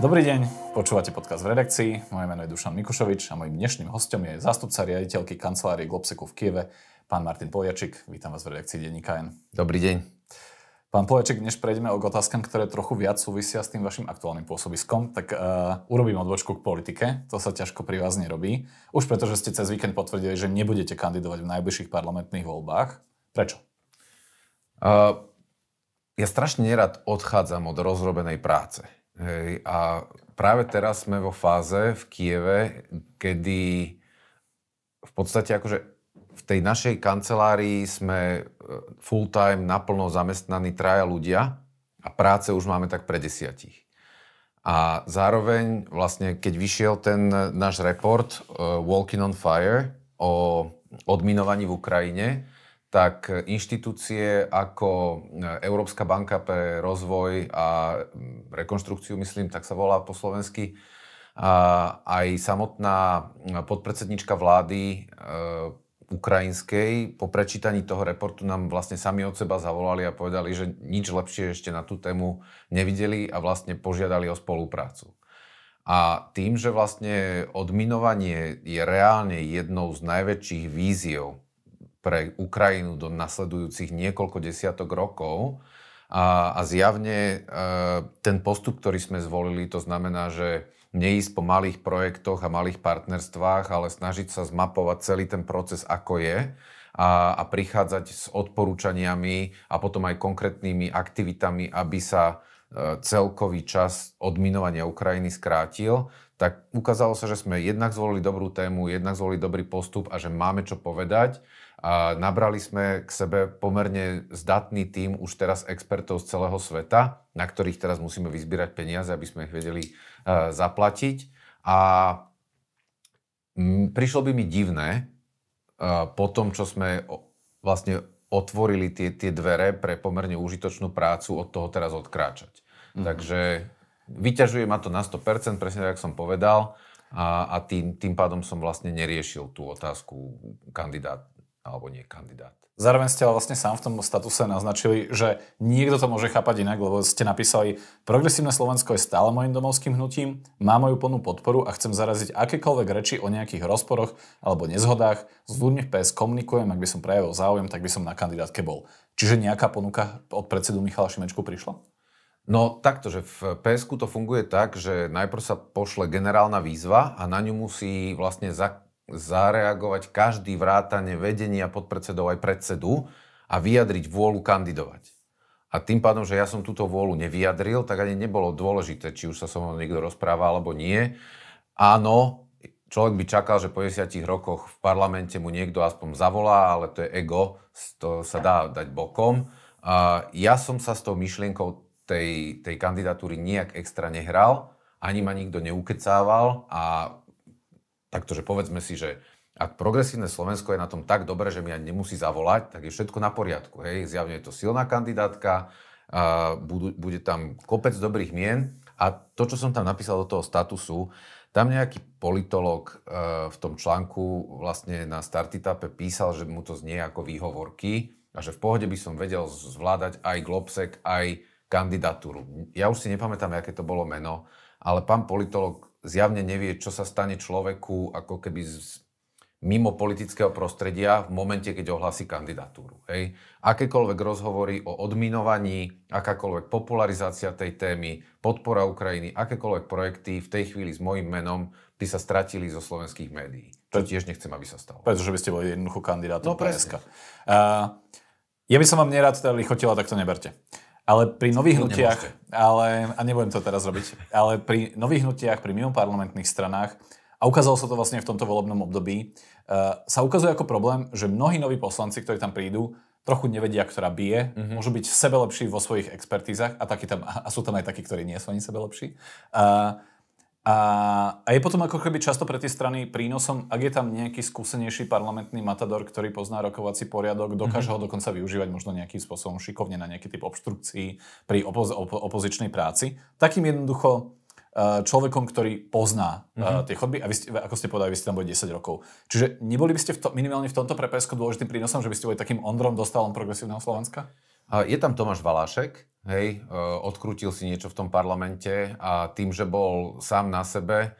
Dobrý deň, počúvate podcast v redakcii. Moje meno je Dušan Mikušovič a mojím dnešným hostom je zástupca riaditeľky kancelárie Globseku v Kieve, pán Martin Poliačik. Vítam vás v redakcii Denníka N. Dobrý deň. Pán Poliačik, než prejdeme o otázkam, ktoré trochu viac súvisia s tým vašim aktuálnym pôsobiskom, tak uh, urobím odbočku k politike. To sa ťažko pri vás nerobí. Už preto, že ste cez víkend potvrdili, že nebudete kandidovať v najbližších parlamentných voľbách. Prečo? Uh, ja strašne nerad odchádzam od rozrobenej práce. Hej, a práve teraz sme vo fáze v Kieve, kedy v podstate akože v tej našej kancelárii sme e, full time naplno zamestnaní traja ľudia a práce už máme tak pre desiatich. A zároveň vlastne, keď vyšiel ten náš report uh, Walking on Fire o odminovaní v Ukrajine, tak inštitúcie ako Európska banka pre rozvoj a rekonštrukciu, myslím, tak sa volá po slovensky, a aj samotná podpredsednička vlády e, ukrajinskej po prečítaní toho reportu nám vlastne sami od seba zavolali a povedali, že nič lepšie ešte na tú tému nevideli a vlastne požiadali o spoluprácu. A tým, že vlastne odminovanie je reálne jednou z najväčších víziev pre Ukrajinu do nasledujúcich niekoľko desiatok rokov. A, a zjavne e, ten postup, ktorý sme zvolili, to znamená, že neísť po malých projektoch a malých partnerstvách, ale snažiť sa zmapovať celý ten proces, ako je a, a prichádzať s odporúčaniami a potom aj konkrétnymi aktivitami, aby sa e, celkový čas odminovania Ukrajiny skrátil, tak ukázalo sa, že sme jednak zvolili dobrú tému, jednak zvolili dobrý postup a že máme čo povedať a nabrali sme k sebe pomerne zdatný tým už teraz expertov z celého sveta, na ktorých teraz musíme vyzbierať peniaze, aby sme ich vedeli uh, zaplatiť. A m, prišlo by mi divné, uh, po tom, čo sme o, vlastne otvorili tie, tie dvere pre pomerne užitočnú prácu, od toho teraz odkráčať. Mm-hmm. Takže vyťažuje ma to na 100%, presne tak, som povedal, a, a tým, tým pádom som vlastne neriešil tú otázku kandidát, alebo nie kandidát. Zároveň ste ale vlastne sám v tom statuse naznačili, že niekto to môže chápať inak, lebo ste napísali, progresívne Slovensko je stále môjim domovským hnutím, má moju plnú podporu a chcem zaraziť akékoľvek reči o nejakých rozporoch alebo nezhodách. S ľuďmi v PS komunikujem, ak by som prejavil záujem, tak by som na kandidátke bol. Čiže nejaká ponuka od predsedu Michala Šimečku prišla? No takto, že v PSku to funguje tak, že najprv sa pošle generálna výzva a na ňu musí vlastne za, zareagovať každý vrátane vedenia podpredsedov aj predsedu a vyjadriť vôľu kandidovať. A tým pádom, že ja som túto vôľu nevyjadril, tak ani nebolo dôležité, či už sa so mnou niekto rozpráva alebo nie. Áno, človek by čakal, že po 10 rokoch v parlamente mu niekto aspoň zavolá, ale to je ego, to sa dá dať bokom. A ja som sa s tou myšlienkou tej, tej kandidatúry nejak extra nehral, ani ma nikto neukecával a takto, že povedzme si, že ak progresívne Slovensko je na tom tak dobre, že mi ani nemusí zavolať, tak je všetko na poriadku. Hej? Zjavne je to silná kandidátka, a budú, bude tam kopec dobrých mien a to, čo som tam napísal do toho statusu, tam nejaký politolog e, v tom článku vlastne na Startitape písal, že mu to znie ako výhovorky a že v pohode by som vedel zvládať aj Globsek, aj kandidatúru. Ja už si nepamätám, aké to bolo meno, ale pán politolog zjavne nevie, čo sa stane človeku ako keby z, mimo politického prostredia v momente, keď ohlási kandidatúru. Hej. Akékoľvek rozhovory o odminovaní, akákoľvek popularizácia tej témy, podpora Ukrajiny, akékoľvek projekty v tej chvíli s mojim menom by sa stratili zo slovenských médií. Čo tiež nechcem, aby sa stalo. Pretože by ste boli jednoducho kandidátom no, PSK. Uh, ja by som vám nerad teda lichotila, tak to neberte. Ale pri nových hnutiach, ale, a nebudem to teraz robiť, ale pri nových hnutiach, pri mimoparlamentných stranách, a ukázalo sa to vlastne v tomto volebnom období, uh, sa ukazuje ako problém, že mnohí noví poslanci, ktorí tam prídu, trochu nevedia, ktorá bije, mm-hmm. môžu byť sebe lepší vo svojich expertízach a, taký tam, a sú tam aj takí, ktorí nie sú ani sebe lepší. Uh, a, a je potom ako keby často pre tie strany prínosom, ak je tam nejaký skúsenejší parlamentný matador, ktorý pozná rokovací poriadok, dokáže mm-hmm. ho dokonca využívať možno nejakým spôsobom šikovne na nejaký typ obštrukcií pri opoz- op- opozičnej práci. Takým jednoducho e, človekom, ktorý pozná mm-hmm. tie chodby a vy ste, ako ste povedali, vy ste tam boli 10 rokov. Čiže neboli by ste v to, minimálne v tomto prepesko dôležitým prínosom, že by ste boli takým Ondrom dostalom progresívneho Slovenska? Je tam Tomáš Valášek, hej, odkrútil si niečo v tom parlamente a tým, že bol sám na sebe,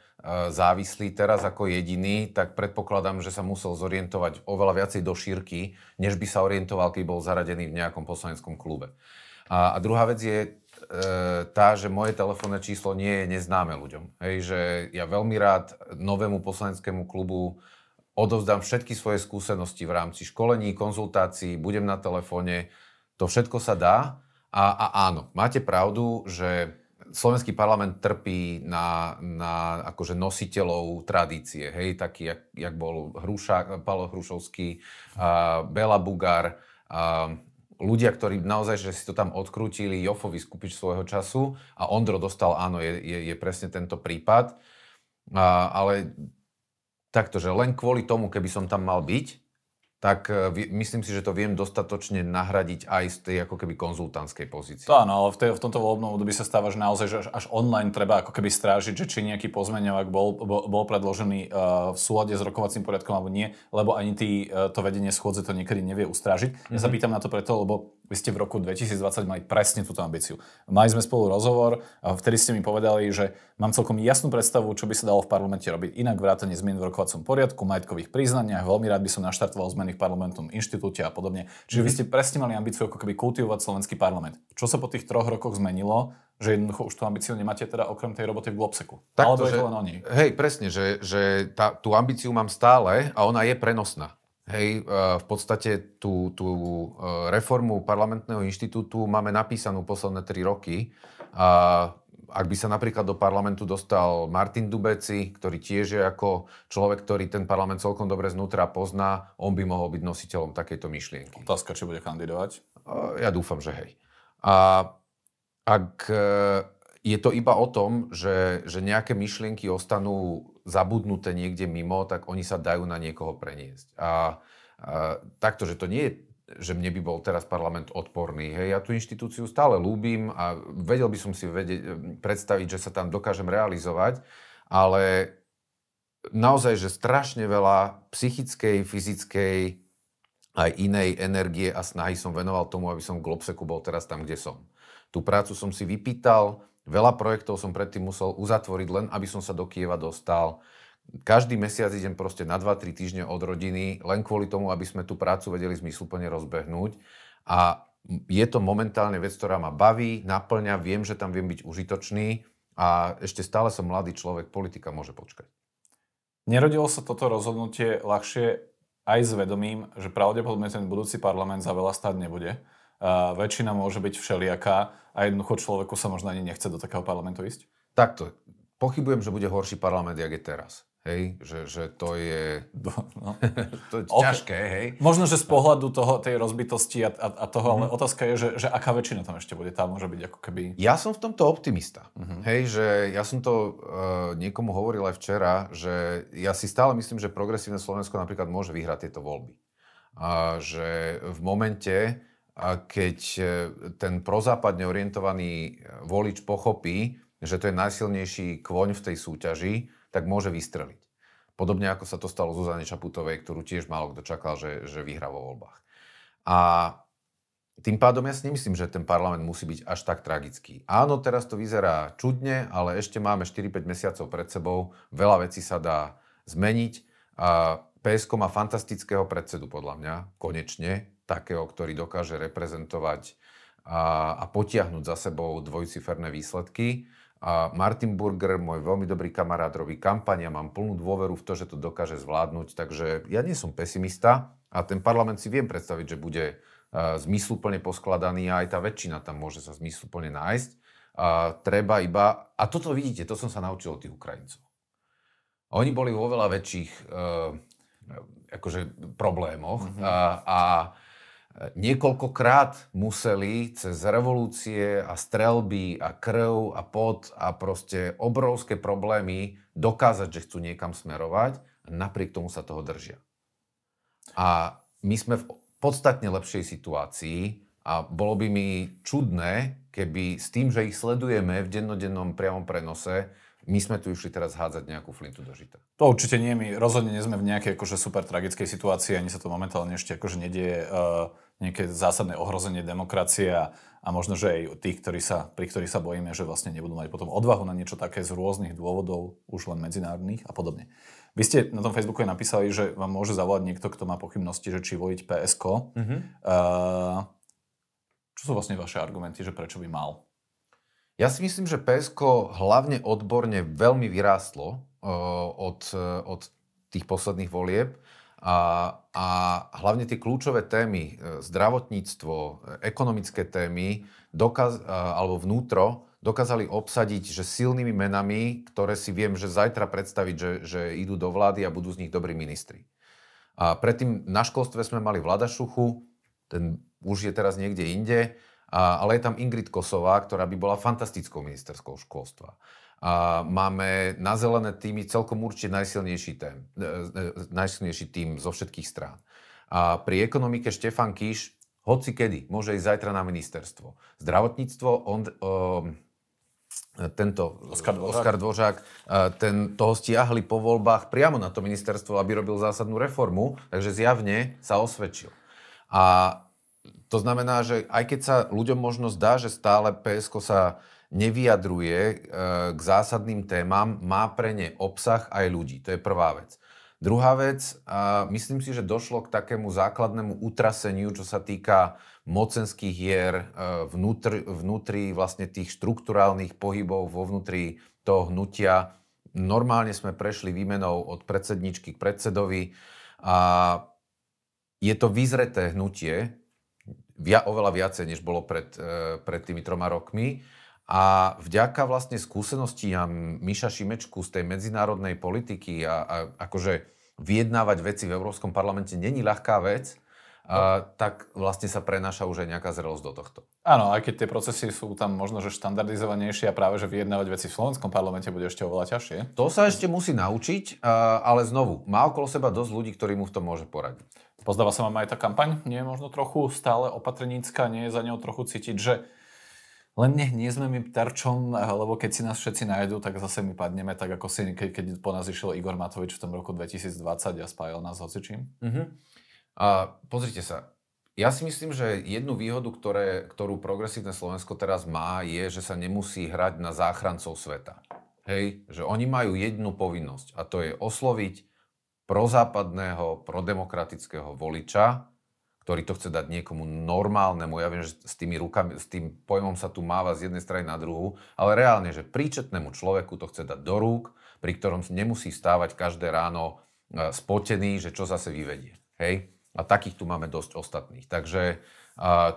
závislý teraz ako jediný, tak predpokladám, že sa musel zorientovať oveľa viacej do šírky, než by sa orientoval, keď bol zaradený v nejakom poslaneckom klube. A, a druhá vec je e, tá, že moje telefónne číslo nie je neznáme ľuďom. Hej, že ja veľmi rád novému poslaneckému klubu odovzdám všetky svoje skúsenosti v rámci školení, konzultácií, budem na telefóne, to všetko sa dá. A, a áno, máte pravdu, že slovenský parlament trpí na, na akože nositeľov tradície, hej, taký, jak, jak bol Hruša, Palo Hrušovský, uh, Bela Bugár, uh, ľudia, ktorí naozaj, že si to tam odkrútili, Jofovi skupič svojho času a Ondro dostal, áno, je, je, je presne tento prípad. Uh, ale takto, že len kvôli tomu, keby som tam mal byť, tak e, myslím si, že to viem dostatočne nahradiť aj z tej ako keby konzultantskej pozície. To áno, ale v, tej, v tomto voľbnom období sa stáva, že naozaj že až, až online treba ako keby strážiť, že či nejaký pozmeňovák bol, bol, bol predložený uh, v súlade s rokovacím poriadkom alebo nie, lebo ani tý, uh, to vedenie schôdze to niekedy nevie ustrážiť. Mm-hmm. Ja sa mhm. pýtam na to preto, lebo vy ste v roku 2020 mali presne túto ambíciu. Mali sme spolu rozhovor a vtedy ste mi povedali, že mám celkom jasnú predstavu, čo by sa dalo v parlamente robiť inak vrátane zmien v rokovacom poriadku, majetkových priznaniach. Veľmi rád by som naštartoval zmeny v parlamentnom inštitúte a podobne. Čiže vy ste presne mali ambíciu ako keby kultivovať slovenský parlament. Čo sa po tých troch rokoch zmenilo, že jednoducho už tú ambíciu nemáte teda okrem tej roboty v Globseku. Tak Alebo je to len o nej. Hej, presne, že, že tá, tú ambíciu mám stále a ona je prenosná. Hej, v podstate tú, tú e, reformu parlamentného inštitútu máme napísanú posledné tri roky. A ak by sa napríklad do parlamentu dostal Martin Dubeci, ktorý tiež je ako človek, ktorý ten parlament celkom dobre znútra pozná, on by mohol byť nositeľom takejto myšlienky. Otázka, či bude kandidovať? Ja dúfam, že hej. A ak e, je to iba o tom, že, že nejaké myšlienky ostanú zabudnuté niekde mimo, tak oni sa dajú na niekoho preniesť. A, a takto, že to nie je že mne by bol teraz parlament odporný. Hej, ja tú inštitúciu stále lúbim a vedel by som si vedieť, predstaviť, že sa tam dokážem realizovať, ale naozaj, že strašne veľa psychickej, fyzickej aj inej energie a snahy som venoval tomu, aby som v Globseku bol teraz tam, kde som. Tú prácu som si vypýtal, Veľa projektov som predtým musel uzatvoriť len, aby som sa do Kieva dostal. Každý mesiac idem proste na 2-3 týždne od rodiny, len kvôli tomu, aby sme tú prácu vedeli zmysluplne rozbehnúť. A je to momentálne vec, ktorá ma baví, naplňa, viem, že tam viem byť užitočný a ešte stále som mladý človek, politika môže počkať. Nerodilo sa toto rozhodnutie ľahšie aj s vedomím, že pravdepodobne ten budúci parlament za veľa stáť nebude? Uh, väčšina môže byť všelijaká a jednoducho človeku sa možno ani nechce do takého parlamentu ísť? Takto. Pochybujem, že bude horší parlament, jak je teraz. Hej, že, že to je, no. to je ťažké, hej. Možno, že z pohľadu toho, tej rozbitosti a, a, a toho, mm-hmm. ale mhm. otázka je, že, že aká väčšina tam ešte bude, tá môže byť ako keby... Ja som v tomto optimista. Mm-hmm. Hej, že ja som to uh, niekomu hovoril aj včera, že ja si stále myslím, že progresívne Slovensko napríklad môže vyhrať tieto voľby. A že v momente, keď e, ten prozápadne orientovaný volič pochopí, že to je najsilnejší kvoň v tej súťaži, tak môže vystreliť. Podobne ako sa to stalo Zuzane Čaputovej, ktorú tiež málo kto čakal, že, že vyhrá vo voľbách. A tým pádom ja si nemyslím, že ten parlament musí byť až tak tragický. Áno, teraz to vyzerá čudne, ale ešte máme 4-5 mesiacov pred sebou, veľa vecí sa dá zmeniť. A PSK má fantastického predsedu, podľa mňa, konečne, takého, ktorý dokáže reprezentovať a, a potiahnuť za sebou dvojciferné výsledky. A Martin Burger, môj veľmi dobrý kamarát, robí kampaň a mám plnú dôveru v to, že to dokáže zvládnuť. Takže ja nie som pesimista a ten parlament si viem predstaviť, že bude uh, zmysluplne poskladaný a aj tá väčšina tam môže sa zmysluplne nájsť. A treba iba, a toto vidíte, to som sa naučil od tých Ukrajincov. Oni boli vo veľa väčších uh, akože problémoch mm-hmm. a, a niekoľkokrát museli cez revolúcie a strelby a krv a pot a proste obrovské problémy dokázať, že chcú niekam smerovať a napriek tomu sa toho držia. A my sme v podstatne lepšej situácii a bolo by mi čudné, keby s tým, že ich sledujeme v dennodennom priamom prenose, my sme tu išli teraz hádzať nejakú flintu do žita. To určite nie, my rozhodne nie sme v nejakej akože super tragickej situácii, ani sa to momentálne ešte akože nedieje uh, nejaké zásadné ohrozenie demokracie a, a možno, že aj tých, ktorí sa, pri ktorých sa bojíme, že vlastne nebudú mať potom odvahu na niečo také z rôznych dôvodov, už len medzinárodných a podobne. Vy ste na tom Facebooku napísali, že vám môže zavolať niekto, kto má pochybnosti, že či voliť PSK. Mm-hmm. Uh, čo sú vlastne vaše argumenty, že prečo by mal? Ja si myslím, že PSK hlavne odborne veľmi vyrástlo od, od tých posledných volieb a, a hlavne tie kľúčové témy, uh, zdravotníctvo, ekonomické témy, dokaz, uh, alebo vnútro, dokázali obsadiť, že silnými menami, ktoré si viem, že zajtra predstaviť, že, že idú do vlády a budú z nich dobrí ministri. A predtým na školstve sme mali Vlada Šuchu, ten už je teraz niekde inde, a, ale je tam Ingrid Kosová, ktorá by bola fantastickou ministerskou školstva. A máme na zelené týmy celkom určite najsilnejší tým, e, e, najsilnejší tým zo všetkých strán. A pri ekonomike Štefan Kíš hoci kedy môže ísť zajtra na ministerstvo. Zdravotníctvo, on, um, tento Oskar Dvořák, Oskar Dvořák ten, toho stiahli po voľbách priamo na to ministerstvo, aby robil zásadnú reformu, takže zjavne sa osvedčil. A to znamená, že aj keď sa ľuďom možno zdá, že stále PSK sa nevyjadruje e, k zásadným témam, má pre ne obsah aj ľudí. To je prvá vec. Druhá vec, myslím si, že došlo k takému základnému utraseniu, čo sa týka mocenských hier e, vnútri, vnútri vlastne tých štruktúrálnych pohybov vo vnútri toho hnutia. Normálne sme prešli výmenou od predsedničky k predsedovi a je to vyzreté hnutie, via, oveľa viacej, než bolo pred, e, pred tými troma rokmi. A vďaka vlastne skúsenostiam Miša Šimečku z tej medzinárodnej politiky a, a akože vyjednávať veci v Európskom parlamente není ľahká vec, a, tak vlastne sa prenáša už aj nejaká zrelosť do tohto. Áno, aj keď tie procesy sú tam možno, že štandardizovanejšie a práve, že vyjednávať veci v slovenskom parlamente bude ešte oveľa ťažšie. To sa ešte musí naučiť, ale znovu, má okolo seba dosť ľudí, ktorí mu v tom môže poradiť. Pozdáva sa vám aj tá kampaň? Nie je možno trochu stále opatrenícka, nie je za ňou trochu cítiť, že len nech nie sme my terčom, lebo keď si nás všetci nájdú, tak zase my padneme, tak ako si, keď, keď po nás išiel Igor Matovič v tom roku 2020 a spájal nás hocičím. Uh-huh. A pozrite sa, ja si myslím, že jednu výhodu, ktoré, ktorú progresívne Slovensko teraz má, je, že sa nemusí hrať na záchrancov sveta. Hej, že oni majú jednu povinnosť a to je osloviť prozápadného, prodemokratického voliča, ktorý to chce dať niekomu normálnemu. Ja viem, že s tými rukami, s tým pojmom sa tu máva z jednej strany na druhú, ale reálne, že príčetnému človeku to chce dať do rúk, pri ktorom nemusí stávať každé ráno e, spotený, že čo zase vyvedie. Hej? A takých tu máme dosť ostatných. Takže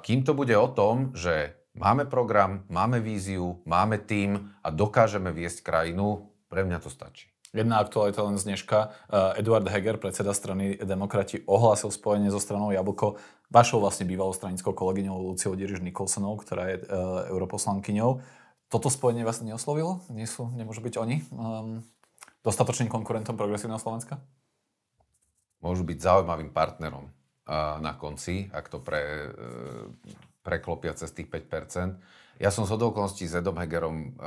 kým to bude o tom, že máme program, máme víziu, máme tým a dokážeme viesť krajinu, pre mňa to stačí. Jedna aktualita len z dneška. Uh, Eduard Heger, predseda strany Demokrati, ohlásil spojenie so stranou Jablko, vašou vlastne bývalou stranickou kolegyňou Luciou Diriž Nikolsonou, ktorá je uh, europoslankyňou. Toto spojenie vás neoslovilo? Nie sú, nemôžu byť oni um, dostatočným konkurentom progresívneho Slovenska? Môžu byť zaujímavým partnerom uh, na konci, ak to pre, uh, preklopia cez tých 5%. Ja som s okolností s Edom Hegerom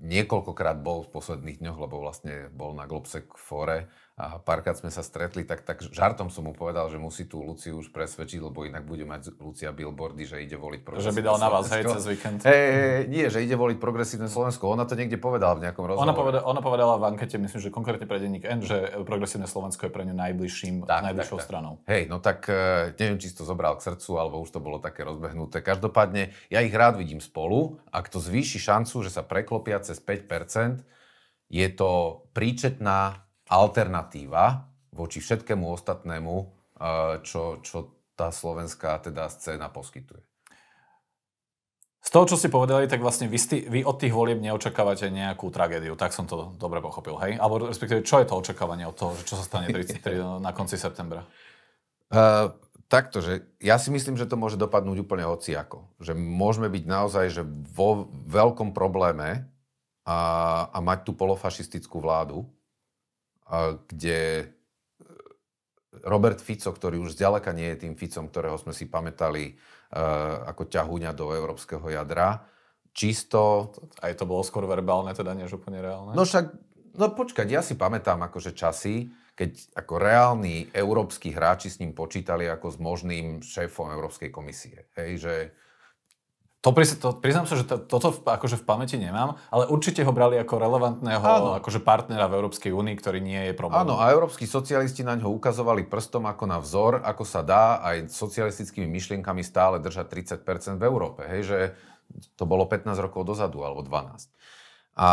niekoľkokrát bol v posledných dňoch, lebo vlastne bol na Globsec fóre a párkrát sme sa stretli, tak, tak žartom som mu povedal, že musí tú Luciu už presvedčiť, lebo inak bude mať Lucia billboardy, že ide voliť progresívne Že by dal na vás, hej, cez víkend. Hey, hey, nie, že ide voliť progresívne Slovensko. Ona to niekde povedala v nejakom rozhovore. Ona, povedala, ona povedala v ankete, myslím, že konkrétne pre denník N, že progresívne Slovensko je pre ňu najbližším, tak, najbližšou tak, stranou. Hej, no tak e, neviem, či si to zobral k srdcu, alebo už to bolo také rozbehnuté. Každopádne, ja ich rád vidím spolu. Ak to zvýši šancu, že sa preklopia cez 5%, je to príčetná alternatíva voči všetkému ostatnému, čo, čo tá slovenská teda scéna poskytuje. Z toho, čo ste povedali, tak vlastne vy, sti, vy od tých volieb neočakávate nejakú tragédiu. Tak som to dobre pochopil, hej? Alebo respektíve, čo je to očakávanie od toho, čo sa stane 33, na konci septembra? Uh, takto, že ja si myslím, že to môže dopadnúť úplne hociako. Že môžeme byť naozaj že vo veľkom probléme a, a mať tú polofašistickú vládu, kde e, Robert Fico, ktorý už zďaleka nie je tým Ficom, ktorého sme si pamätali uh, ako ťahúňa do európskeho jadra, čisto... Aj to bolo skôr verbálne, teda než úplne reálne? No však No počkať, ja si pamätám akože časy, keď ako reálni európsky hráči s ním počítali ako s možným šéfom Európskej komisie. Hej, že to, to priznám sa, že to, toto akože v pamäti nemám, ale určite ho brali ako relevantného akože partnera v Európskej únii, ktorý nie je problém. Áno, a európsky socialisti na ňo ukazovali prstom ako na vzor, ako sa dá aj socialistickými myšlienkami stále držať 30% v Európe. Hej, že to bolo 15 rokov dozadu, alebo 12. A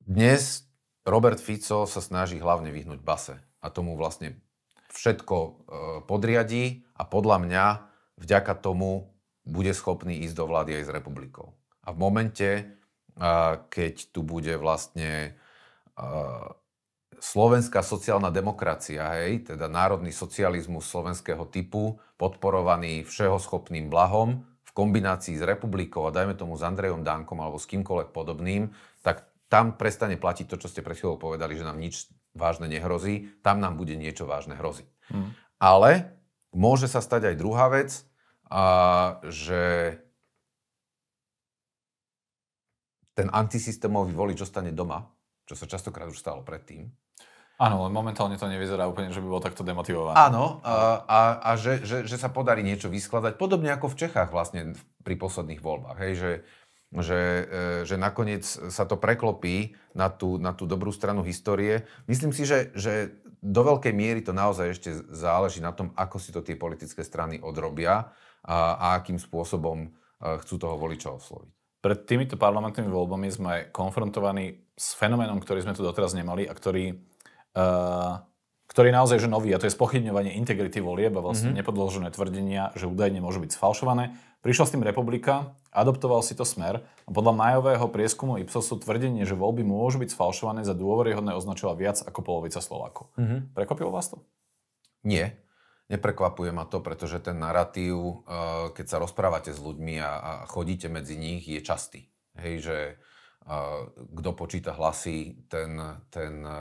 dnes Robert Fico sa snaží hlavne vyhnúť base a tomu vlastne všetko e, podriadí a podľa mňa vďaka tomu bude schopný ísť do vlády aj s republikou. A v momente, keď tu bude vlastne slovenská sociálna demokracia, hej, teda národný socializmus slovenského typu, podporovaný všehoschopným blahom, v kombinácii s republikou a dajme tomu s Andrejom Dankom alebo s kýmkoľvek podobným, tak tam prestane platiť to, čo ste pred chvíľou povedali, že nám nič vážne nehrozí, tam nám bude niečo vážne hroziť. Hmm. Ale môže sa stať aj druhá vec, a že ten antisystémový volič zostane doma, čo sa častokrát už stalo predtým. Áno, len momentálne to nevyzerá úplne, že by bol takto demotivovaný. Áno, a, a, a že, že, že sa podarí niečo vyskladať, podobne ako v Čechách vlastne pri posledných voľbách. Hej, že, že, e, že nakoniec sa to preklopí na tú, na tú dobrú stranu histórie. Myslím si, že, že do veľkej miery to naozaj ešte záleží na tom, ako si to tie politické strany odrobia a, akým spôsobom e, chcú toho voliča osloviť. Pred týmito parlamentnými voľbami sme konfrontovaní s fenoménom, ktorý sme tu doteraz nemali a ktorý, uh, ktorý je naozaj že nový, a to je spochybňovanie integrity volieb a vlastne mm-hmm. nepodložené tvrdenia, že údajne môžu byť sfalšované. Prišla s tým republika, adoptoval si to smer a podľa majového prieskumu Ipsosu tvrdenie, že voľby môžu byť sfalšované za dôveryhodné označila viac ako polovica Slovákov. Mm-hmm. Prekvapilo vás to? Nie. Neprekvapuje ma to, pretože ten narratív, eh, keď sa rozprávate s ľuďmi a chodíte medzi nich, je častý. Hej, že eh, kto počíta hlasy, ten, ten eh,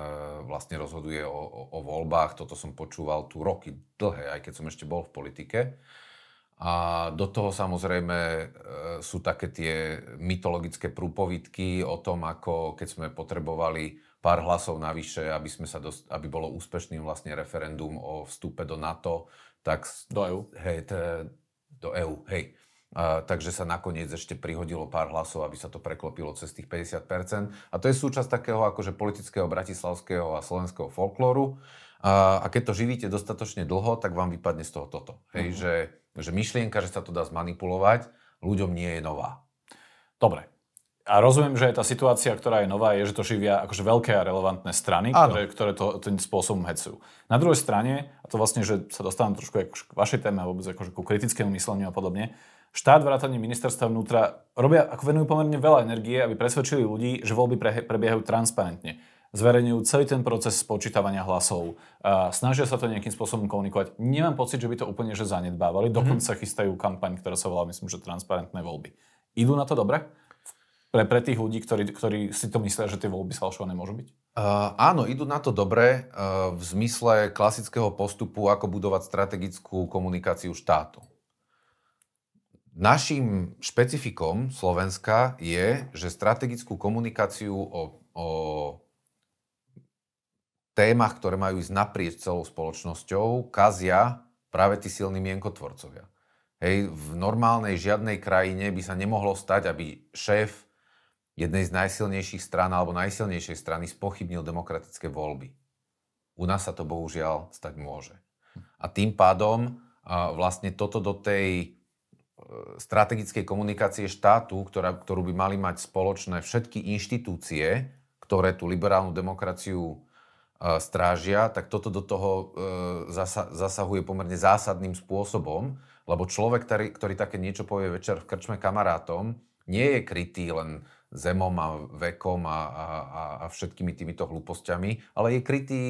vlastne rozhoduje o, o, voľbách. Toto som počúval tu roky dlhé, aj keď som ešte bol v politike. A do toho samozrejme sú také tie mytologické prúpovidky o tom, ako keď sme potrebovali pár hlasov navyše, aby, sme sa dost, aby bolo úspešným vlastne referendum o vstupe do NATO, tak... Do EU. Hej, t- do EU, hej. A, takže sa nakoniec ešte prihodilo pár hlasov, aby sa to preklopilo cez tých 50%. A to je súčasť takého akože politického bratislavského a slovenského folklóru. A, a keď to živíte dostatočne dlho, tak vám vypadne z toho toto. Hej, uh-huh. že, že myšlienka, že sa to dá zmanipulovať, ľuďom nie je nová. Dobre, a rozumiem, že tá situácia, ktorá je nová, je, že to živia akože veľké a relevantné strany, ktoré, ktoré to tým spôsobom hecujú. Na druhej strane, a to vlastne, že sa dostávam trošku k vašej téme a vôbec akože ku kritickému mysleniu a podobne, štát vrátane ministerstva vnútra robia, ako venujú pomerne veľa energie, aby presvedčili ľudí, že voľby pre, prebiehajú transparentne. Zverejňujú celý ten proces spočítavania hlasov, a snažia sa to nejakým spôsobom komunikovať. Nemám pocit, že by to úplne že zanedbávali, mhm. dokonca mm-hmm. chystajú kampaň, ktorá sa volá, myslím, že transparentné voľby. Idú na to dobre? Pre, pre tých ľudí, ktorí, ktorí si to myslia, že tie voľby sfalšované môžu byť? Uh, áno, idú na to dobre uh, v zmysle klasického postupu, ako budovať strategickú komunikáciu štátu. Naším špecifikom Slovenska je, že strategickú komunikáciu o, o témach, ktoré majú ísť naprieč celou spoločnosťou, kazia práve tí silní mienkotvorcovia. Hej, v normálnej žiadnej krajine by sa nemohlo stať, aby šéf jednej z najsilnejších strán alebo najsilnejšej strany spochybnil demokratické voľby. U nás sa to bohužiaľ stať môže. A tým pádom vlastne toto do tej e, strategickej komunikácie štátu, ktorá, ktorú by mali mať spoločné všetky inštitúcie, ktoré tú liberálnu demokraciu e, strážia, tak toto do toho e, zasahuje pomerne zásadným spôsobom, lebo človek, ktorý, ktorý také niečo povie večer v krčme kamarátom, nie je krytý len zemom a vekom a, a, a všetkými týmito hlúpostiami, ale je krytý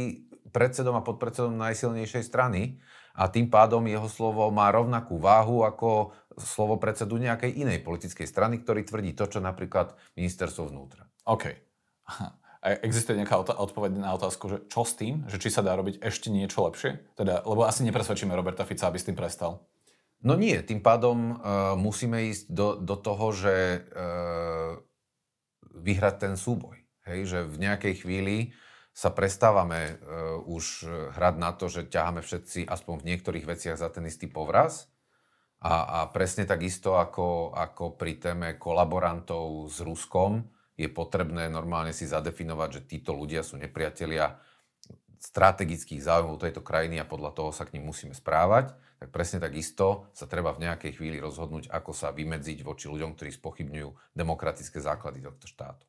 predsedom a podpredsedom najsilnejšej strany a tým pádom jeho slovo má rovnakú váhu ako slovo predsedu nejakej inej politickej strany, ktorý tvrdí to, čo napríklad ministerstvo vnútra. OK. Existuje nejaká odpoveď na otázku, že čo s tým, že či sa dá robiť ešte niečo lepšie? Teda, lebo asi nepresvedčíme Roberta Fica, aby s tým prestal. No nie, tým pádom uh, musíme ísť do, do toho, že uh, vyhrať ten súboj. Hej, že v nejakej chvíli sa prestávame uh, už hrať na to, že ťaháme všetci aspoň v niektorých veciach za ten istý povraz. A, a presne takisto ako, ako pri téme kolaborantov s Ruskom je potrebné normálne si zadefinovať, že títo ľudia sú nepriatelia strategických záujmov tejto krajiny a podľa toho sa k ním musíme správať, tak presne tak isto sa treba v nejakej chvíli rozhodnúť, ako sa vymedziť voči ľuďom, ktorí spochybňujú demokratické základy tohto štátu.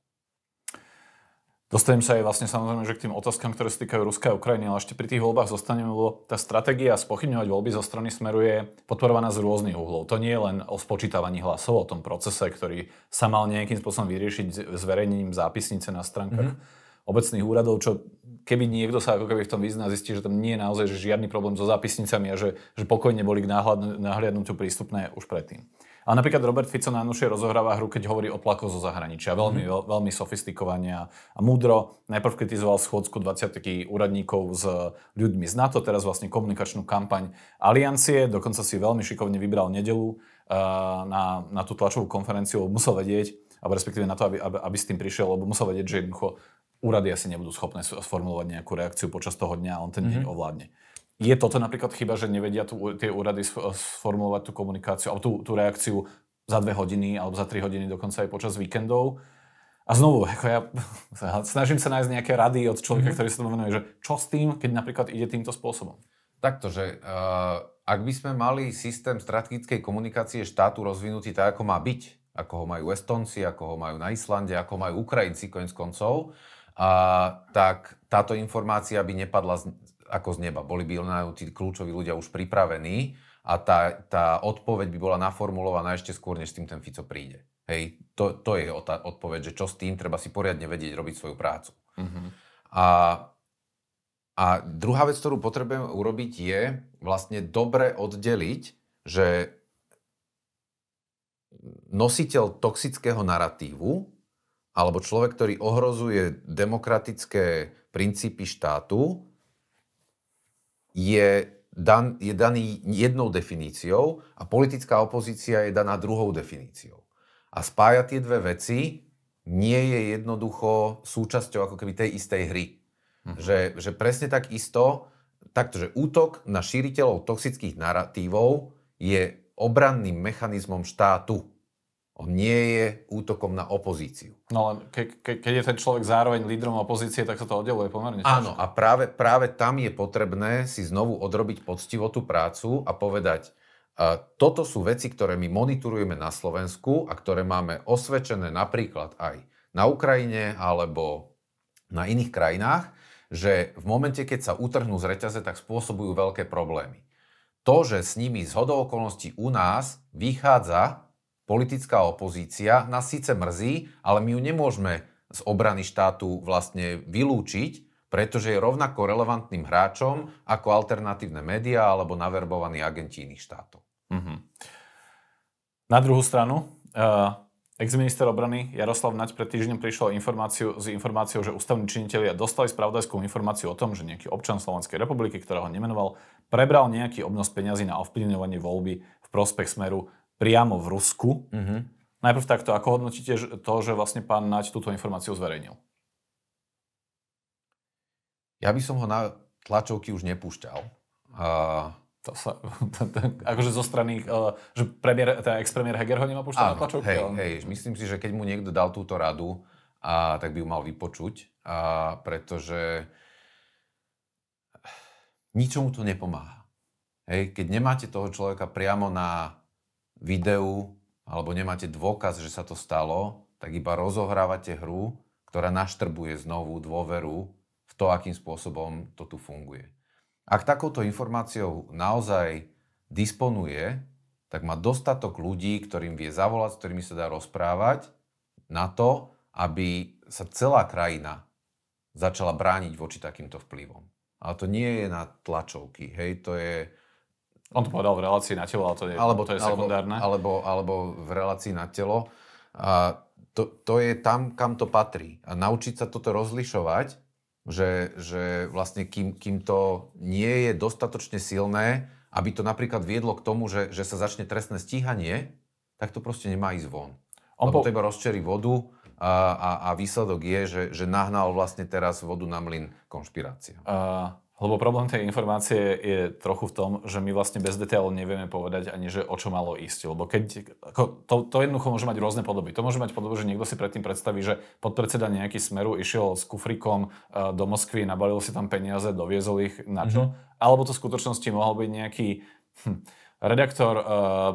Dostanem sa aj vlastne samozrejme, že k tým otázkam, ktoré sa týkajú Ruska a Ukrajiny, ale ešte pri tých voľbách zostaneme, lebo tá stratégia spochybňovať voľby zo strany Smeru je podporovaná z rôznych uhlov. To nie je len o spočítavaní hlasov, o tom procese, ktorý sa mal nejakým spôsobom vyriešiť zverejnením zápisnice na stránkach mm-hmm. Obecných úradov, čo keby niekto sa ako keby v tom vyzná, zistí, že tam nie je naozaj že žiadny problém so zápisnicami a že, že pokojne boli k nahliadnutiu prístupné už predtým. Ale napríklad Robert Fico najnovšie rozohráva hru, keď hovorí o tlakoch zo zahraničia. Veľmi, mm. veľ, veľmi sofistikovane a múdro. Najprv kritizoval schôdzku 20 úradníkov s ľuďmi z NATO, teraz vlastne komunikačnú kampaň Aliancie. Dokonca si veľmi šikovne vybral nedelu uh, na, na tú tlačovú konferenciu. Musel vedieť, alebo respektíve na to, aby, aby, aby s tým prišiel, lebo musel vedieť, že jednoducho úrady asi nebudú schopné sformulovať nejakú reakciu počas toho dňa a on ten deň mm-hmm. ovládne. Je toto napríklad chyba, že nevedia tu, tie úrady sformulovať tú komunikáciu, alebo tú, tú reakciu za dve hodiny, alebo za tri hodiny dokonca aj počas víkendov? A znovu, ako ja snažím sa nájsť nejaké rady od človeka, mm-hmm. ktorý sa tomu venuje, že čo s tým, keď napríklad ide týmto spôsobom? Takto, že uh, ak by sme mali systém strategickej komunikácie štátu rozvinutý tak, ako má byť, ako ho majú Estonci, ako ho majú na Islande, ako majú Ukrajinci konec koncov, uh, tak táto informácia by nepadla z, ako z neba. Boli by na tí kľúčoví ľudia už pripravení a tá, tá odpoveď by bola naformulovaná ešte skôr, než s tým ten Fico príde. Hej, to, to je tá odpoveď, že čo s tým, treba si poriadne vedieť robiť svoju prácu. Uh-huh. A, a druhá vec, ktorú potrebujeme urobiť, je vlastne dobre oddeliť, že nositeľ toxického narratívu alebo človek, ktorý ohrozuje demokratické princípy štátu, je, dan, je daný jednou definíciou a politická opozícia je daná druhou definíciou. A spájať tie dve veci nie je jednoducho súčasťou ako keby tej istej hry. Mhm. Že, že presne tak isto, takto, že útok na šíriteľov toxických narratívov je obranným mechanizmom štátu. On nie je útokom na opozíciu. No len ke, ke, keď je ten človek zároveň lídrom opozície, tak sa to oddeluje pomerne. Áno, a práve, práve tam je potrebné si znovu odrobiť poctivo tú prácu a povedať, uh, toto sú veci, ktoré my monitorujeme na Slovensku a ktoré máme osvedčené napríklad aj na Ukrajine alebo na iných krajinách, že v momente, keď sa utrhnú z reťaze, tak spôsobujú veľké problémy. To, že s nimi z hodou okolností u nás vychádza politická opozícia nás síce mrzí, ale my ju nemôžeme z obrany štátu vlastne vylúčiť, pretože je rovnako relevantným hráčom ako alternatívne médiá alebo naverbovaní agenti iných štátov. Mm-hmm. Na druhú stranu, uh, ex-minister obrany Jaroslav Naď pred týždňom prišiel informáciu, s informáciou, že ústavní činitelia dostali spravodajskú informáciu o tom, že nejaký občan Slovenskej republiky, ktorého nemenoval, prebral nejaký obnos peňazí na ovplyvňovanie voľby v prospech smeru priamo v Rusku. Mm-hmm. Najprv takto, ako hodnotíte to, že vlastne pán Naď túto informáciu zverejnil? Ja by som ho na tlačovky už nepúšťal. Uh... To sa, to, to, akože zo strany, uh, že premiér, teda ex-premiér Heger ho nemá púšťať na tlačovky? Hej, ale... hej, myslím si, že keď mu niekto dal túto radu, a, tak by ju mal vypočuť, a, pretože ničomu to nepomáha. Hej, keď nemáte toho človeka priamo na videu alebo nemáte dôkaz, že sa to stalo, tak iba rozohrávate hru, ktorá naštrbuje znovu dôveru v to, akým spôsobom to tu funguje. Ak takouto informáciou naozaj disponuje, tak má dostatok ľudí, ktorým vie zavolať, s ktorými sa dá rozprávať, na to, aby sa celá krajina začala brániť voči takýmto vplyvom. Ale to nie je na tlačovky, hej, to je on to povedal v relácii na telo, ale to je, alebo, to je sekundárne. Alebo, alebo, alebo v relácii na telo. A to, to je tam, kam to patrí. A naučiť sa toto rozlišovať, že, že vlastne kým, kým to nie je dostatočne silné, aby to napríklad viedlo k tomu, že, že sa začne trestné stíhanie, tak to proste nemá ísť von. On Lebo po... to iba rozčerí vodu a, a, a výsledok je, že, že nahnal vlastne teraz vodu na mlyn konšpirácia. Uh, lebo problém tej informácie je trochu v tom, že my vlastne bez detailov nevieme povedať ani, že o čo malo ísť. Lebo keď, ako, to, to jednoducho môže mať rôzne podoby. To môže mať podobu, že niekto si predtým predstaví, že podpredseda nejaký smeru išiel s kufrikom uh, do Moskvy, nabalil si tam peniaze, doviezol ich na čo. Mm-hmm. Alebo to v skutočnosti mohol byť nejaký... Hm, redaktor uh,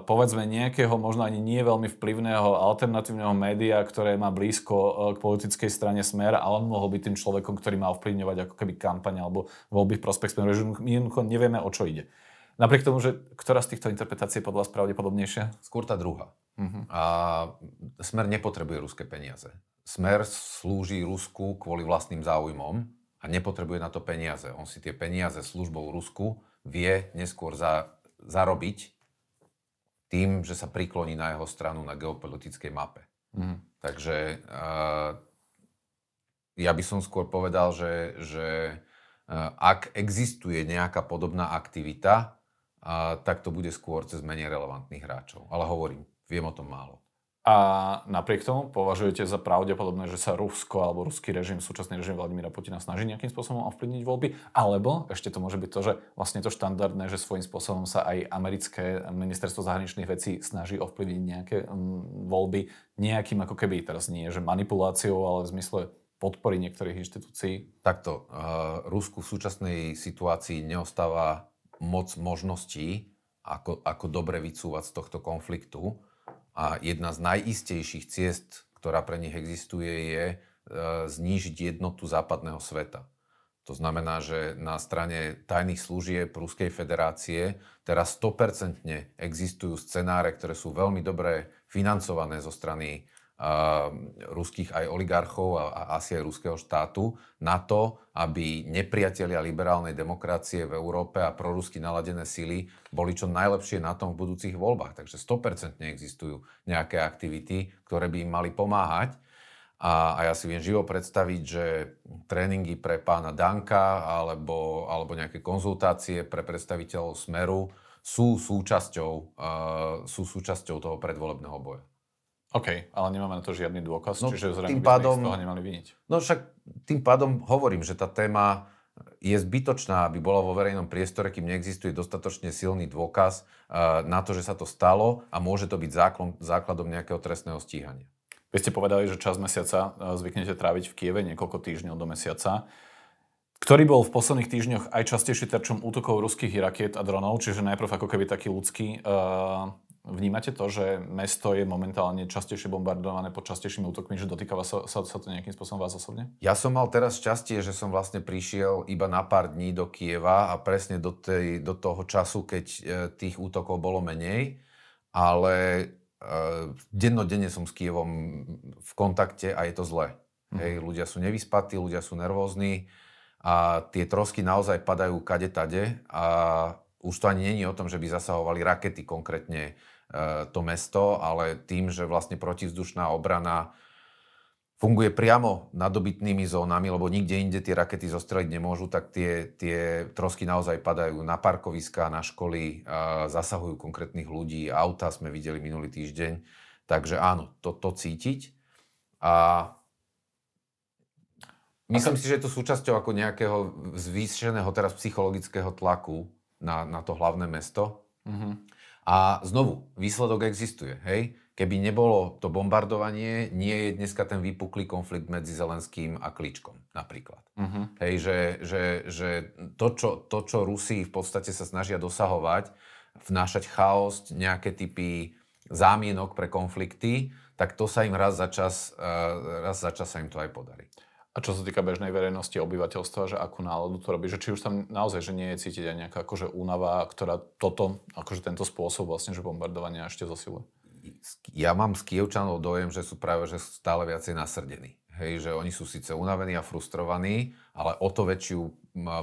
povedzme nejakého možno ani nie veľmi vplyvného alternatívneho média, ktoré má blízko uh, k politickej strane Smer a on mohol byť tým človekom, ktorý má ovplyvňovať ako keby kampaň alebo voľby v prospech Smeru, že my jednoducho nevieme, o čo ide. Napriek tomu, že ktorá z týchto interpretácií je podľa vás pravdepodobnejšia? Skôr tá druhá. Uh-huh. A Smer nepotrebuje ruské peniaze. Smer slúži Rusku kvôli vlastným záujmom a nepotrebuje na to peniaze. On si tie peniaze službou Rusku vie neskôr za zarobiť tým, že sa prikloní na jeho stranu na geopolitickej mape. Mm. Takže uh, ja by som skôr povedal, že, že uh, ak existuje nejaká podobná aktivita, uh, tak to bude skôr cez menej relevantných hráčov. Ale hovorím, viem o tom málo. A napriek tomu považujete za pravdepodobné, že sa Rusko alebo ruský režim, súčasný režim Vladimíra Putina snaží nejakým spôsobom ovplyvniť voľby? Alebo ešte to môže byť to, že vlastne to štandardné, že svojím spôsobom sa aj americké ministerstvo zahraničných vecí snaží ovplyvniť nejaké um, voľby nejakým ako keby, teraz nie že manipuláciou, ale v zmysle podpory niektorých inštitúcií? Takto. Uh, Rusku v súčasnej situácii neostáva moc možností, ako, ako dobre vycúvať z tohto konfliktu a jedna z najistejších ciest, ktorá pre nich existuje, je e, znížiť jednotu západného sveta. To znamená, že na strane tajných služieb Ruskej federácie teraz 100% existujú scenáre, ktoré sú veľmi dobre financované zo strany ruských aj oligarchov a, a asi aj ruského štátu na to, aby nepriatelia liberálnej demokracie v Európe a prorusky naladené sily boli čo najlepšie na tom v budúcich voľbách. Takže 100% existujú nejaké aktivity, ktoré by im mali pomáhať. A, a ja si viem živo predstaviť, že tréningy pre pána Danka alebo, alebo nejaké konzultácie pre predstaviteľov Smeru sú súčasťou, uh, sú súčasťou toho predvolebného boja. OK, ale nemáme na to žiadny dôkaz, no, čiže zrejme tým pádom, z toho nemali vyniť. No však tým pádom hovorím, že tá téma je zbytočná, aby bola vo verejnom priestore, kým neexistuje dostatočne silný dôkaz uh, na to, že sa to stalo a môže to byť základ, základom nejakého trestného stíhania. Vy ste povedali, že čas mesiaca uh, zvyknete tráviť v Kieve niekoľko týždňov do mesiaca ktorý bol v posledných týždňoch aj častejšie terčom útokov ruských rakiet a dronov, čiže najprv ako keby taký ľudský uh, Vnímate to, že mesto je momentálne častejšie bombardované pod častejšími útokmi, že dotýkava sa, sa, sa to nejakým spôsobom vás osobne? Ja som mal teraz šťastie, že som vlastne prišiel iba na pár dní do Kieva a presne do, tej, do toho času, keď e, tých útokov bolo menej, ale e, dennodenne som s Kievom v kontakte a je to zlé. Mm. Hej, ľudia sú nevyspatí, ľudia sú nervózni a tie trosky naozaj padajú kade tade a už to ani není o tom, že by zasahovali rakety konkrétne to mesto, ale tým, že vlastne protivzdušná obrana funguje priamo nad dobytnými zónami, lebo nikde inde tie rakety zostreliť nemôžu, tak tie, tie trosky naozaj padajú na parkoviská, na školy, zasahujú konkrétnych ľudí, auta sme videli minulý týždeň. Takže áno, to, to cítiť. A myslím si, že je to súčasťou ako nejakého zvýšeného teraz psychologického tlaku na, na to hlavné mesto. Mm-hmm. A znovu, výsledok existuje. Hej? Keby nebolo to bombardovanie, nie je dneska ten vypuklý konflikt medzi Zelenským a Kličkom napríklad. Uh-huh. Hej, že, že, že to, čo, to, čo Rusi v podstate sa snažia dosahovať, vnášať chaos, nejaké typy zámienok pre konflikty, tak to sa im raz za čas, uh, raz za čas sa im to aj podarí. A čo sa týka bežnej verejnosti, obyvateľstva, že akú náladu to robí, že či už tam naozaj, že nie je cítiť aj nejaká akože únava, ktorá toto, akože tento spôsob vlastne, že bombardovanie ešte zosiluje? Ja mám z Kievčanov dojem, že sú práve že stále viacej nasrdení. Hej, že oni sú síce unavení a frustrovaní, ale o to väčšiu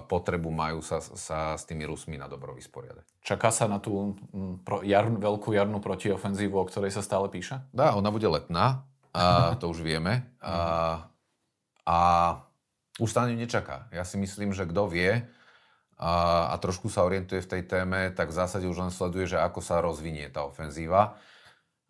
potrebu majú sa, sa s tými Rusmi na dobro vysporiadať. Čaká sa na tú pro, jar, veľkú jarnú protiofenzívu, o ktorej sa stále píše? Dá, ona bude letná, a to už vieme. A a už sa na ňu nečaká. Ja si myslím, že kto vie a, a trošku sa orientuje v tej téme, tak v zásade už len sleduje, že ako sa rozvinie tá ofenzíva.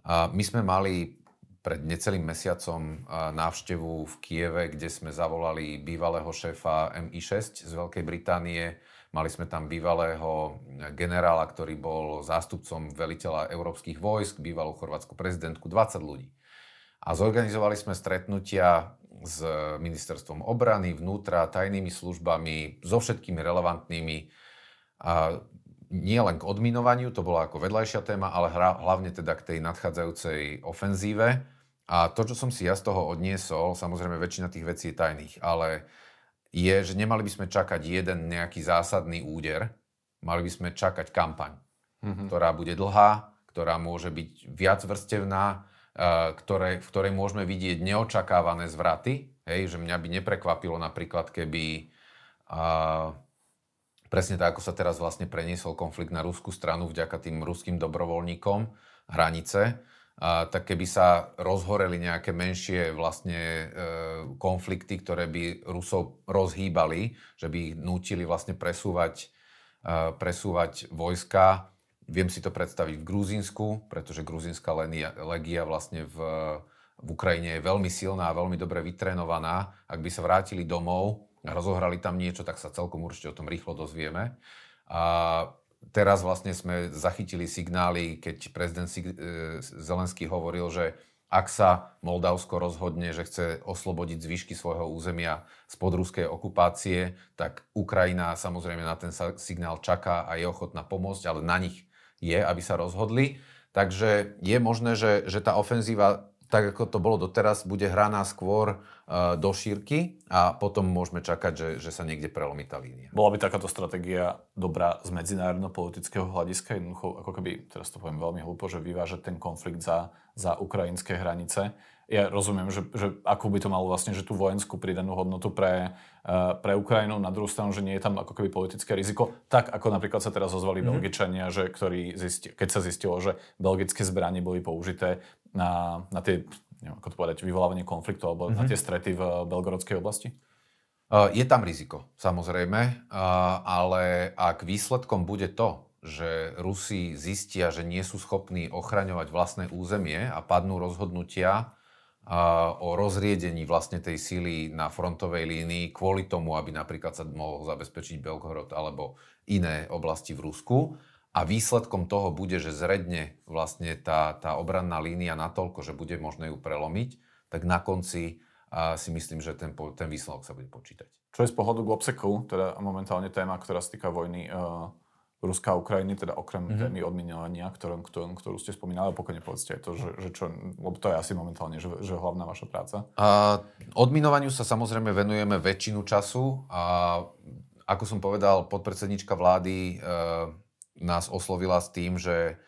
A my sme mali pred necelým mesiacom návštevu v Kieve, kde sme zavolali bývalého šéfa MI6 z Veľkej Británie. Mali sme tam bývalého generála, ktorý bol zástupcom veliteľa európskych vojsk, bývalú chorvátsku prezidentku, 20 ľudí. A zorganizovali sme stretnutia s ministerstvom obrany, vnútra, tajnými službami, so všetkými relevantnými. A nie len k odminovaniu, to bola ako vedľajšia téma, ale hlavne teda k tej nadchádzajúcej ofenzíve. A to, čo som si ja z toho odniesol, samozrejme väčšina tých vecí je tajných, ale je, že nemali by sme čakať jeden nejaký zásadný úder, mali by sme čakať kampaň, mm-hmm. ktorá bude dlhá, ktorá môže byť viac vrstevná, ktoré, v ktorej môžeme vidieť neočakávané zvraty. Hej, že mňa by neprekvapilo napríklad, keby uh, Presne tak, ako sa teraz vlastne preniesol konflikt na ruskú stranu vďaka tým ruským dobrovoľníkom hranice, a, tak keby sa rozhoreli nejaké menšie vlastne e, konflikty, ktoré by Rusov rozhýbali, že by ich nútili vlastne presúvať, e, presúvať vojska. Viem si to predstaviť v Gruzínsku, pretože gruzínska legia vlastne v, v Ukrajine je veľmi silná a veľmi dobre vytrenovaná. Ak by sa vrátili domov, rozohrali tam niečo, tak sa celkom určite o tom rýchlo dozvieme. A teraz vlastne sme zachytili signály, keď prezident e, Zelenský hovoril, že ak sa Moldavsko rozhodne, že chce oslobodiť zvyšky svojho územia spod ruskej okupácie, tak Ukrajina samozrejme na ten signál čaká a je ochotná pomôcť, ale na nich je, aby sa rozhodli. Takže je možné, že, že tá ofenzíva tak ako to bolo doteraz, bude hraná skôr uh, do šírky a potom môžeme čakať, že, že sa niekde prelomí tá línia. Bola by takáto stratégia dobrá z medzinárodno-politického hľadiska, jednoducho, ako keby, teraz to poviem veľmi hlúpo, že vyvážať ten konflikt za, za ukrajinské hranice. Ja rozumiem, že, že ako by to malo vlastne, že tú vojenskú pridanú hodnotu pre, uh, pre Ukrajinu, na druhú stranu, že nie je tam ako keby politické riziko, tak ako napríklad sa teraz ozvali mm-hmm. Belgičania, že, ktorí zisti, keď sa zistilo, že belgické zbranie boli použité na, na tie, neviem, ako to povedať, vyvolávanie konfliktu alebo mm-hmm. na mhm. tie strety v Belgorodskej oblasti? Je tam riziko, samozrejme, ale ak výsledkom bude to, že Rusi zistia, že nie sú schopní ochraňovať vlastné územie a padnú rozhodnutia o rozriedení vlastne tej síly na frontovej línii kvôli tomu, aby napríklad sa mohol zabezpečiť Belgorod alebo iné oblasti v Rusku, a výsledkom toho bude, že zredne vlastne tá, tá obranná línia natoľko, že bude možné ju prelomiť, tak na konci a si myslím, že ten, ten výsledok sa bude počítať. Čo je z pohľadu Globseku, teda momentálne téma, ktorá sa týka vojny uh, Ruska a Ukrajiny, teda okrem mm-hmm. témy odmiňovania, ktorú, ktorú, ktorú ste spomínali, pokojne povedzte aj to, že, že čo, lebo to je asi momentálne, že, že hlavná vaša práca. A, odminovaniu sa samozrejme venujeme väčšinu času a ako som povedal, podpredsednička vlády uh, nás oslovila s tým, že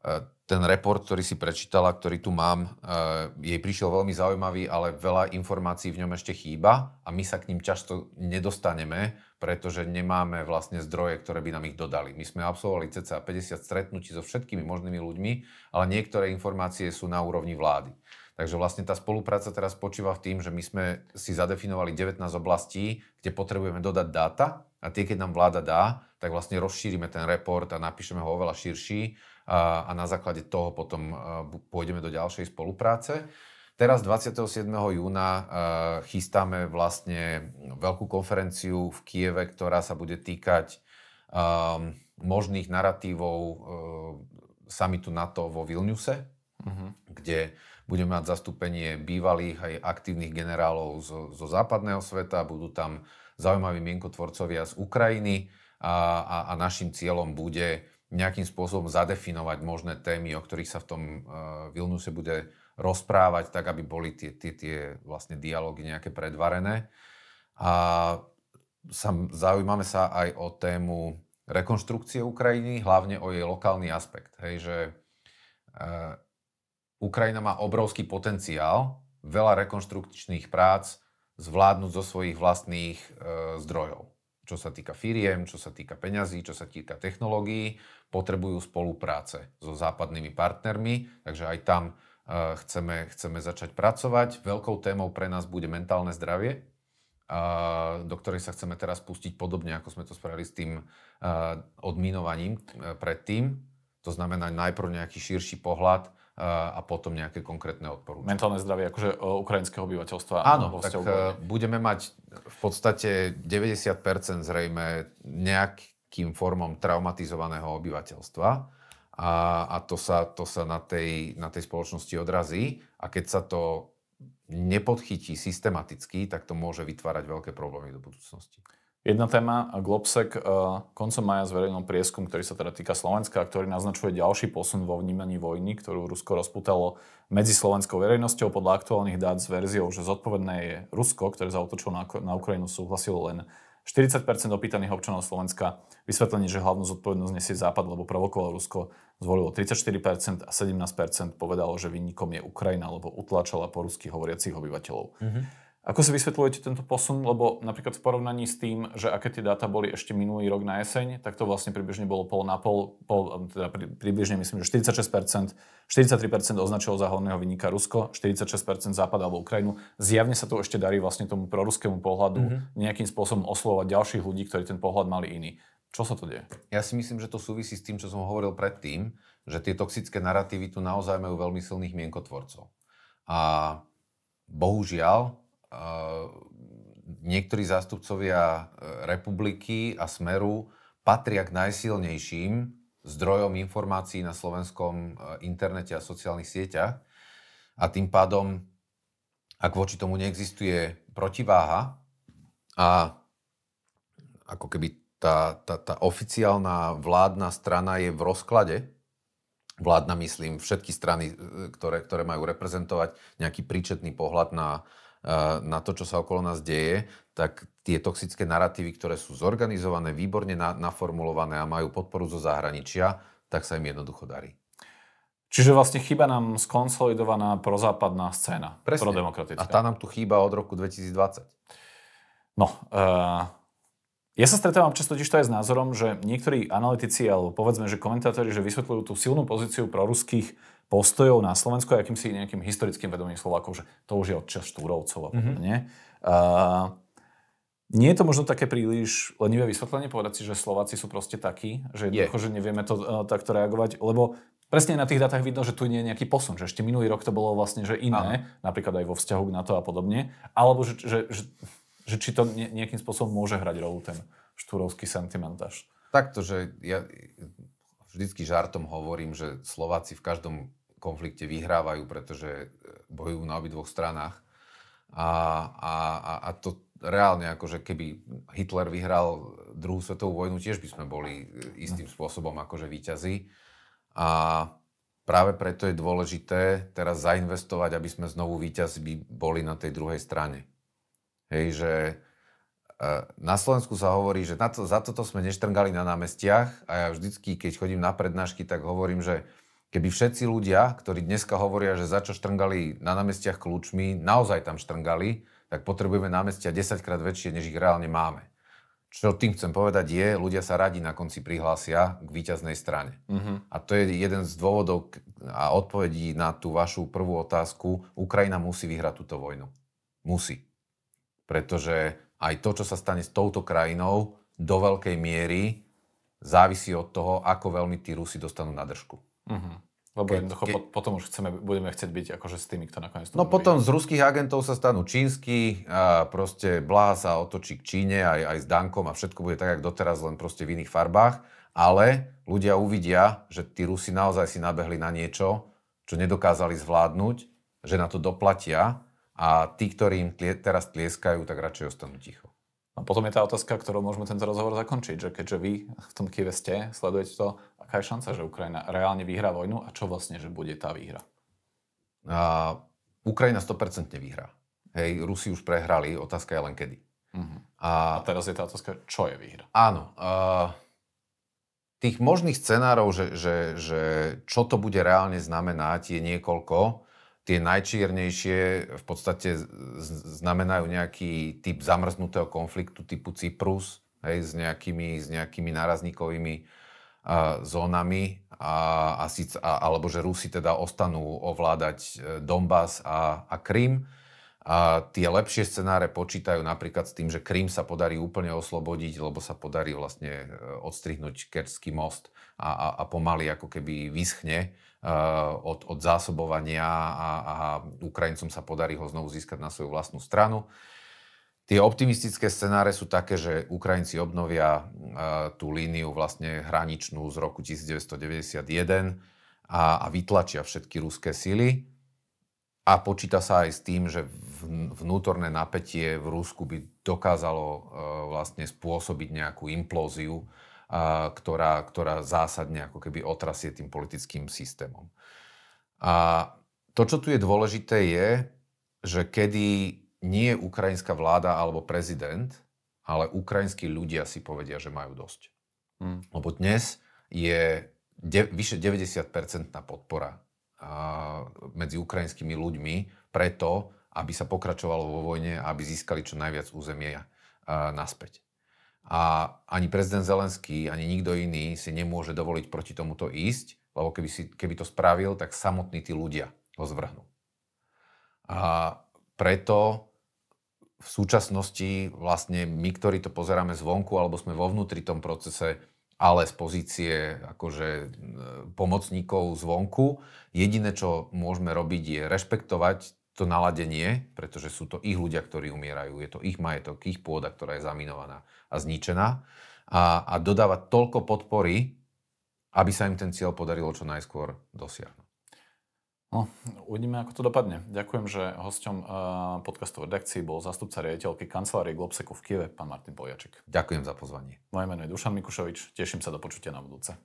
e, ten report, ktorý si prečítala, ktorý tu mám, e, jej prišiel veľmi zaujímavý, ale veľa informácií v ňom ešte chýba a my sa k ním často nedostaneme, pretože nemáme vlastne zdroje, ktoré by nám ich dodali. My sme absolvovali cca 50 stretnutí so všetkými možnými ľuďmi, ale niektoré informácie sú na úrovni vlády. Takže vlastne tá spolupráca teraz spočíva v tým, že my sme si zadefinovali 19 oblastí, kde potrebujeme dodať dáta a tie, keď nám vláda dá, tak vlastne rozšírime ten report a napíšeme ho oveľa širší a, na základe toho potom pôjdeme do ďalšej spolupráce. Teraz 27. júna chystáme vlastne veľkú konferenciu v Kieve, ktorá sa bude týkať um, možných narratívov uh, samitu NATO vo Vilniuse, uh-huh. kde budeme mať zastúpenie bývalých aj aktívnych generálov zo, zo západného sveta, budú tam zaujímaví mienkotvorcovia z Ukrajiny a, a, a našim cieľom bude nejakým spôsobom zadefinovať možné témy, o ktorých sa v tom uh, Vilnuse bude rozprávať, tak aby boli tie, tie, tie vlastne dialógy nejaké predvarené. A sa, zaujímame sa aj o tému rekonštrukcie Ukrajiny, hlavne o jej lokálny aspekt. Hej, že uh, Ukrajina má obrovský potenciál, veľa rekonštrukčných prác zvládnuť zo svojich vlastných e, zdrojov. Čo sa týka firiem, čo sa týka peňazí, čo sa týka technológií, potrebujú spolupráce so západnými partnermi, takže aj tam e, chceme, chceme začať pracovať. Veľkou témou pre nás bude mentálne zdravie, a, do ktorej sa chceme teraz pustiť podobne, ako sme to spravili s tým a, odminovaním e, predtým. To znamená najprv nejaký širší pohľad a potom nejaké konkrétne odporúčania. Mentálne zdravie akože ukrajinského obyvateľstva. Áno, tak budeme mať v podstate 90% zrejme nejakým formom traumatizovaného obyvateľstva a, a to sa, to sa na, tej, na tej spoločnosti odrazí a keď sa to nepodchytí systematicky, tak to môže vytvárať veľké problémy do budúcnosti. Jedna téma, Globsec uh, koncom maja zverejnil prieskum, ktorý sa teda týka Slovenska, ktorý naznačuje ďalší posun vo vnímaní vojny, ktorú Rusko rozputalo medzi slovenskou verejnosťou. Podľa aktuálnych dát s verziou, že zodpovedné je Rusko, ktoré zautočilo na, na Ukrajinu, súhlasilo len 40% opýtaných občanov Slovenska. Vysvetlenie, že hlavnú zodpovednosť nesie Západ, lebo provokoval Rusko, zvolilo 34% a 17% povedalo, že vinníkom je Ukrajina, lebo utlačala po rusky hovoriacich obyvateľov. Mm-hmm. Ako si vysvetľujete tento posun? Lebo napríklad v porovnaní s tým, že aké tie dáta boli ešte minulý rok na jeseň, tak to vlastne približne bolo pol na pol, pol teda približne myslím, že 46%, 43% označilo za hlavného vynika Rusko, 46% Západ alebo Ukrajinu. Zjavne sa to ešte darí vlastne tomu proruskému pohľadu mm-hmm. nejakým spôsobom oslovať ďalších ľudí, ktorí ten pohľad mali iný. Čo sa to deje? Ja si myslím, že to súvisí s tým, čo som hovoril predtým, že tie toxické narratívy tu naozaj majú veľmi silných mienkotvorcov. A bohužiaľ, niektorí zástupcovia e, republiky a smeru patria k najsilnejším zdrojom informácií na slovenskom e, internete a sociálnych sieťach. A tým pádom, ak voči tomu neexistuje protiváha a ako keby tá, tá, tá oficiálna vládna strana je v rozklade, vládna myslím všetky strany, ktoré, ktoré majú reprezentovať nejaký príčetný pohľad na, na to, čo sa okolo nás deje, tak tie toxické narratívy, ktoré sú zorganizované, výborne na, naformulované a majú podporu zo zahraničia, tak sa im jednoducho darí. Čiže vlastne chýba nám skonsolidovaná prozápadná scéna, Presne. prodemokratická. A tá nám tu chýba od roku 2020. No, uh, ja sa stretávam často to aj s názorom, že niektorí analytici, alebo povedzme, že komentátori, že vysvetľujú tú silnú pozíciu proruských postojov na Slovensku akýmsi nejakým historickým vedomím Slovákov, že to už je od čas Štúrovcov a mhm. podobne. Mm-hmm. Uh, nie je to možno také príliš lenivé vysvetlenie povedať si, že Slováci sú proste takí, že jednoducho, že nevieme to uh, takto reagovať, lebo presne na tých dátach vidno, že tu nie je nejaký posun, že ešte minulý rok to bolo vlastne že iné, Aha. napríklad aj vo vzťahu k NATO a podobne, alebo že, že, že, že či to nejakým spôsobom môže hrať rolu ten štúrovský sentimentáž. Takto, že ja vždycky žartom hovorím, že Slováci v každom konflikte vyhrávajú, pretože e, bojujú na obidvoch stranách. A, a, a, to reálne, akože keby Hitler vyhral druhú svetovú vojnu, tiež by sme boli e, istým spôsobom akože výťazí. A práve preto je dôležité teraz zainvestovať, aby sme znovu výťazí boli na tej druhej strane. Hej, že e, na Slovensku sa hovorí, že na to, za toto sme neštrngali na námestiach a ja vždycky, keď chodím na prednášky, tak hovorím, že Keby všetci ľudia, ktorí dneska hovoria, že za čo štrngali na námestiach kľúčmi, naozaj tam štrngali, tak potrebujeme námestia 10 krát väčšie, než ich reálne máme. Čo tým chcem povedať je, ľudia sa radi na konci prihlásia k víťaznej strane. Uh-huh. A to je jeden z dôvodov a odpovedí na tú vašu prvú otázku. Ukrajina musí vyhrať túto vojnu. Musí. Pretože aj to, čo sa stane s touto krajinou, do veľkej miery závisí od toho, ako veľmi tí Rusi dostanú na držku. Uh-huh. Lebo ke, jednoducho ke... potom už chceme, budeme chcieť byť akože s tými, kto nakoniec No potom z ruských agentov sa stanú čínsky a proste Blaha sa otočí k Číne aj, aj s Dankom a všetko bude tak, ako doteraz, len proste v iných farbách. Ale ľudia uvidia, že tí Rusi naozaj si nabehli na niečo, čo nedokázali zvládnuť, že na to doplatia a tí, ktorí im tlie, teraz tlieskajú, tak radšej ostanú ticho. A potom je tá otázka, ktorou môžeme tento rozhovor zakončiť, že keďže vy v tom Kieve ste, sledujete to, aká je šanca, že Ukrajina reálne vyhrá vojnu a čo vlastne, že bude tá výhra? A, Ukrajina 100% vyhrá. Hej, Rusi už prehrali, otázka je len kedy. Uh-huh. A, a teraz je tá otázka, čo je výhra? Áno. Uh, tých možných scenárov, že, že, že čo to bude reálne znamenať, je niekoľko tie najčiernejšie v podstate znamenajú nejaký typ zamrznutého konfliktu typu Cyprus, hej, s, nejakými, s nejakými nárazníkovými zónami, a, a síc, a, alebo že Rusi teda ostanú ovládať e, Donbass a, a Krym. A tie lepšie scenáre počítajú napríklad s tým, že Krym sa podarí úplne oslobodiť, lebo sa podarí vlastne e, odstrihnúť Kerský most a, a, a pomaly ako keby vyschne uh, od, od zásobovania a, a Ukrajincom sa podarí ho znovu získať na svoju vlastnú stranu. Tie optimistické scenáre sú také, že Ukrajinci obnovia uh, tú líniu vlastne hraničnú z roku 1991 a, a vytlačia všetky ruské sily. A počíta sa aj s tým, že vnútorné napätie v Rusku by dokázalo uh, vlastne spôsobiť nejakú implóziu, uh, ktorá, ktorá zásadne ako keby otrasie tým politickým systémom. A to, čo tu je dôležité, je, že kedy nie je ukrajinská vláda alebo prezident, ale ukrajinskí ľudia si povedia, že majú dosť. Hmm. Lebo dnes je de, vyše 90-percentná podpora medzi ukrajinskými ľuďmi preto, aby sa pokračovalo vo vojne a aby získali čo najviac územia naspäť. A ani prezident Zelenský, ani nikto iný si nemôže dovoliť proti tomuto ísť, lebo keby, si, keby to spravil, tak samotní tí ľudia ho zvrhnú. A preto v súčasnosti vlastne my, ktorí to pozeráme zvonku, alebo sme vo vnútri tom procese, ale z pozície akože e, pomocníkov zvonku. Jediné, čo môžeme robiť, je rešpektovať to naladenie, pretože sú to ich ľudia, ktorí umierajú. Je to ich majetok, ich pôda, ktorá je zaminovaná a zničená. A, a dodávať toľko podpory, aby sa im ten cieľ podarilo čo najskôr dosiahnuť. No, uvidíme, ako to dopadne. Ďakujem, že hosťom uh, podcastu redakcii bol zastupca riaditeľky kancelárie Globseku v Kieve, pán Martin Poliaček. Ďakujem za pozvanie. Moje meno je Dušan Mikušovič, teším sa do počutia na budúce.